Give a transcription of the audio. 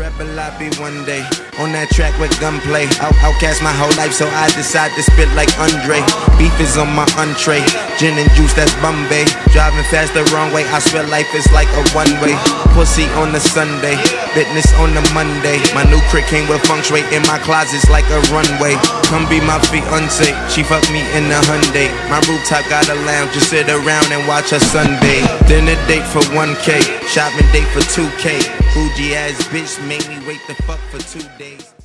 rebel I be one day. On that track with gunplay. Out, outcast my whole life, so I decide to spit like Andre. Beef is on my entree. Gin and juice, that's Bombay. Driving fast the wrong way. I swear life is like a one way. Pussy on the Sunday. Fitness on the Monday. My new crick came with feng shui in my closets like a runway. Come be my fiance. She fuck me in the Hyundai. My rooftop got a lounge. Just sit around and watch her Sunday. Dinner date for 1K. Shopping date for 2K. Fuji ass bitch made me wait the fuck for two days.